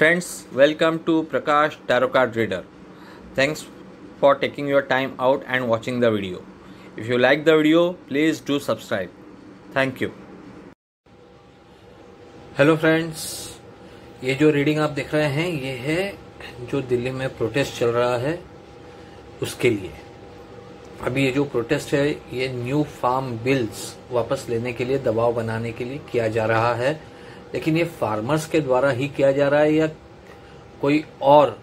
Friends welcome to Prakash tarot card reader thanks for taking your time out and watching the video if you like the video please do subscribe thank you hello friends ये जो reading आप देख रहे हैं, ये है जो दिल्ली में प्रोटेस्ट चल रहा है उसके लिए। अभी ये जो प्रोटेस्ट है, ये न्यू फार्म बिल्स वापस लेने के लिए, दबाव बनाने के लिए किया जा रहा है। लेकिन ये फार्मर्स के द्वारा ही किया जा रहा है या कोई और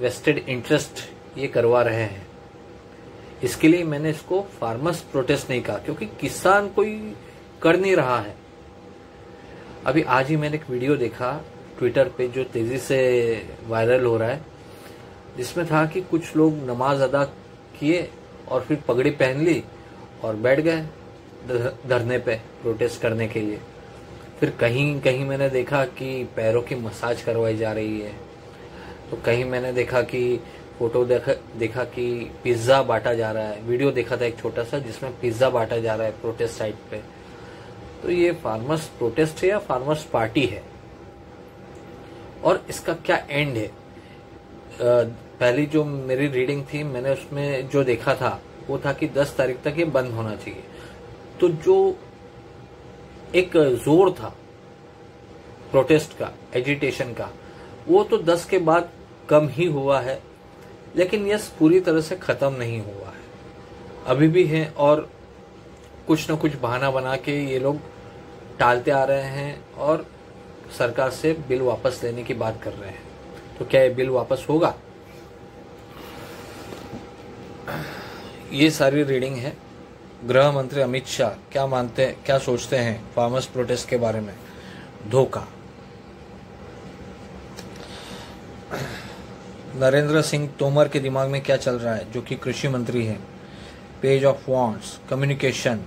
वेस्टेड इंटरेस्ट ये करवा रहे हैं? इसके लिए मैंने इसको फार्मर्स प्रोटेस्ट नहीं कहा, क्योंकि किसान कोई कर नहीं रहा है। अभी आज ही मैंने एक वीडियो देखा ट्विटर पे जो तेज़ी से वायरल हो रहा है, जिसमें था कि कुछ लोग नमाज़ अदा किए और फिर पगड़ी पहन ली और बैठ गए धरने पे प्रोटेस्ट करने के लिए। फिर कहीं कहीं मैंने देखा कि पैरों की मसाज करवाई जा रही है। तो कहीं मैंने देखा कि फ़ोटो देखा देखा कि पिज़्ज़ा बांटा जा रहा है। वीडियो देखा था एक छोटा सा, जिसमें पिज़्ज़ा बांटा जा रहा है प्रोटेस्ट साइट पे। तो ये फार्मर्स प्रोटेस्ट है या फार्मर्स पार्टी है? और इसका क्या एंड है? पहली जो मेरी रीडिंग थी, मैंने उसमें जो देखा था, वो था कि 10 तारीख तक ये बंद होना चाहिए। तो जो एक ज़ोर था प्रोटेस्ट का एजिटेशन का। वो तो 10 के बाद कम ही हुआ है, लेकिन यस, पूरी तरह से खत्म नहीं हुआ है। अभी भी है और कुछ न कुछ बहाना बना के ये लोग टालते आ रहे हैं और सरकार से बिल वापस लेने की बात कर रहे हैं। तो क्या ये बिल वापस होगा? ये सारी रीडिंग है। गृह मंत्री अमित शाह क्या मानते हैं क्या सोचते हैं फार्मर्स प्रोटेस्ट के बारे में? धोखा। नरेंद्र सिंह तोमर के दिमाग में क्या चल रहा है? जो कि कृषि मंत्री हैं। Page of wands, communication.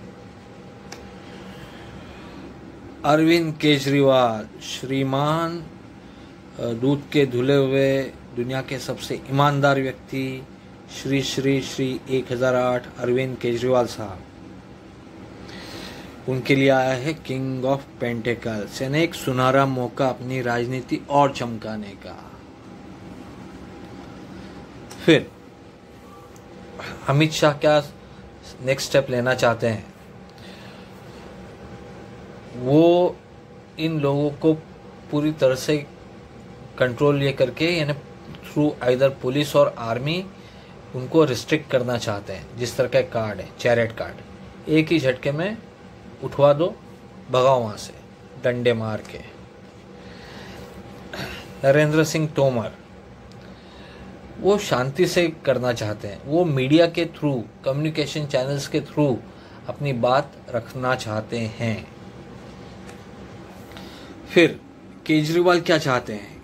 Arvind Kejriwal, श्रीमान दूध के धुले हुए दुनिया के सबसे ईमानदार व्यक्ति श्री श्री श्री 1008 अरविंद केजरीवाल साहब। उनके लिए आया है किंग ऑफ़ पेंटेकल्स यानी एक सुनहरा मौका अपनी राजनीति और चमकाने का। फिर, अमित शाह क्या नेक्स्ट स्टेप लेना चाहते हैं? वो इन लोगों को पूरी तरह से कंट्रोल ये करके यानी थ्रू आइदर पुलिस और आर्मी उनको रिस्ट्रिक्ट करना चाहते हैं, जिस तरह का कार्ड है चैरेट कार्ड एक ही झटके में उठवा दो, भगाओ वहाँ से, डंडे मार के। नरेंद्र सिंह तोमर, वो शांति से करना चाहते हैं। वो मीडिया के थ्रू कम्युनिकेशन चैनल्स के थ्रू अपनी बात रखना चाहते हैं। फिर, केजरीवाल क्या चाहते हैं?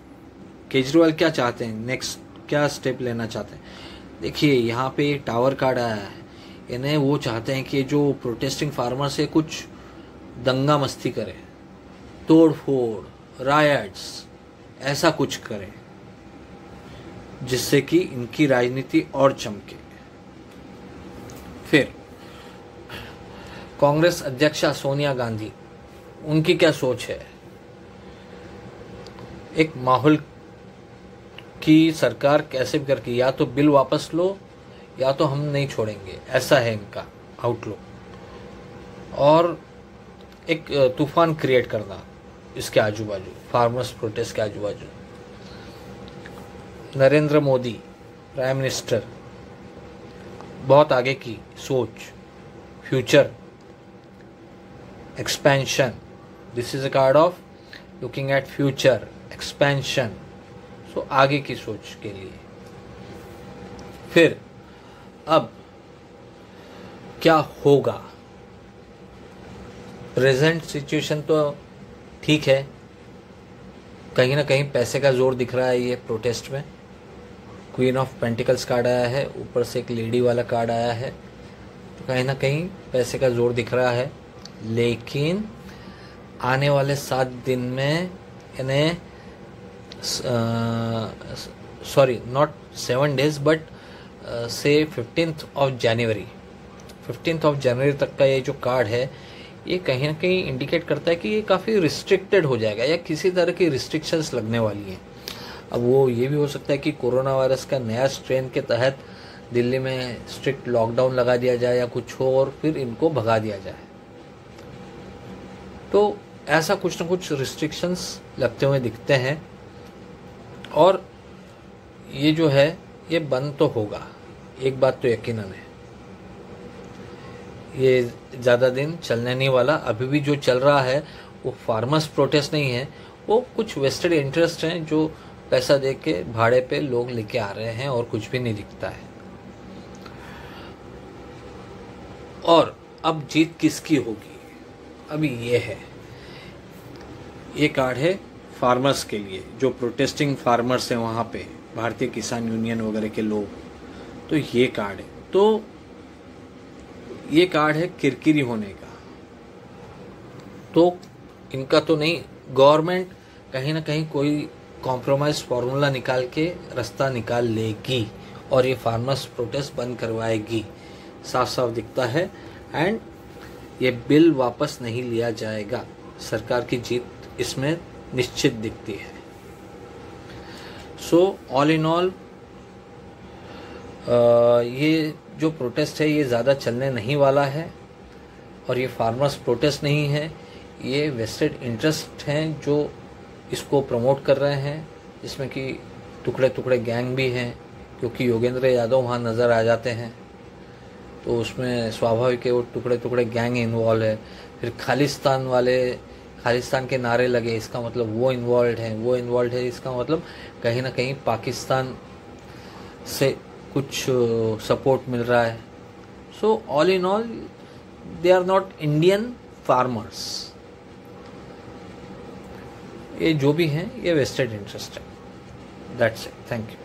केजरीवाल क्या चाहते हैं? नेक्स्ट क्या स्टेप लेना चाहते हैं? देखिए, यहाँ पे टावर कार्ड आया है। इन्हें वो चाहते हैं कि जो प्रोटेस्टिंग फार्मर से कुछ दंगा मस्ती करे। तोड़ फोड़ रायट्स ऐसा कुछ करें, जिससे कि इनकी राजनीति और चमके। फिर, कांग्रेस अध्यक्षा सोनिया गांधी, उनकी क्या सोच है? एक माहौल की सरकार कैसे भी करके या तो बिल वापस लो, या तो हम नहीं छोड़ेंगे। ऐसा है इनका आउटलुक और एक तूफ़ान क्रिएट करना इसके आजू बाजू फार्मर्स प्रोटेस्ट के आजू बाजू नरेंद्र मोदी प्राइम मिनिस्टर बहुत आगे की सोच future expansion this is a card of looking at future expansion so आगे की सोच के लिए। फिर, अब क्या होगा? प्रेजेंट सिचुएशन तो ठीक है। कहीं ना कहीं पैसे का ज़ोर दिख रहा है ये प्रोटेस्ट में। क्वीन ऑफ़ पेंटिकल्स कार्ड आया है, ऊपर से एक लेडी वाला कार्ड आया है। तो कहीं ना कहीं पैसे का ज़ोर दिख रहा है। लेकिन आने वाले सात दिन में इन्हें sorry not seven days but से fifteenth of January fifteenth of January तक का ये जो कार्ड है, ये कहीं ना कहीं इंडिकेट करता है कि ये काफ़ी रिस्ट्रिक्टेड हो जाएगा या किसी तरह की रिस्ट्रिक्शंस लगने वाली हैं। अब वो ये भी हो सकता है कि कोरोना वायरस का नया स्ट्रेन के तहत दिल्ली में स्ट्रिक्ट लॉकडाउन लगा दिया जाए या कुछ हो और फिर इनको भगा दिया जाए। तो ऐसा कुछ ना कुछ रिस्ट्रिक्शंस लगते हुए दिखते हैं। और ये जो है, ये बंद तो होगा। एक बात तो यकीनन है। ये ज़्यादा दिन चलने नहीं वाला। अभी भी जो चल रहा है, वो फार्मर्स प्रोटेस्ट नहीं है। वो कुछ वेस्टेड इंटरेस्ट हैं जो पैसा दे के भाड़े पे लोग लेके आ रहे हैं और कुछ भी नहीं दिखता है। और अब जीत किसकी होगी? अभी ये है। ये कार्ड है। फार्मर्स के लिए, जो प्रोटेस्टिंग फार्मर्स हैं वहाँ पे, भारतीय किसान यूनियन वगैरह के लोग तो ये कार्ड है। तो ये कार्ड है किरकिरी होने का। तो इनका तो नहीं गवर्नमेंट कहीं ना कहीं कोई कॉम्प्रोमाइज फॉर्मूला निकाल के रास्ता निकाल लेगी और ये फार्मर्स प्रोटेस्ट बंद करवाएगी। साफ़ साफ़ दिखता है एंड ये बिल वापस नहीं लिया जाएगा। सरकार की जीत इसमें निश्चित दिखती है। सो ऑल इन ऑल ये जो प्रोटेस्ट है, ये ज़्यादा चलने नहीं वाला है और ये फार्मर्स प्रोटेस्ट नहीं है। ये वेस्टेड इंटरेस्ट हैं जो इसको प्रमोट कर रहे हैं, जिसमें कि टुकड़े टुकड़े गैंग भी हैं, क्योंकि योगेंद्र यादव वहाँ नज़र आ जाते हैं। तो उसमें स्वाभाविक है वो टुकड़े टुकड़े गैंग इन्वॉल्व है। फिर खालिस्तान वाले खालिस्तान के नारे लगे, इसका मतलब वो इन्वॉल्व है, वो इन्वॉल्व है, इसका मतलब कहीं ना कहीं पाकिस्तान से कुछ सपोर्ट मिल रहा है। So all in all they are not Indian farmers ये जो भी हैं, ये वेस्टेड इंटरेस्ट है। That's it thank you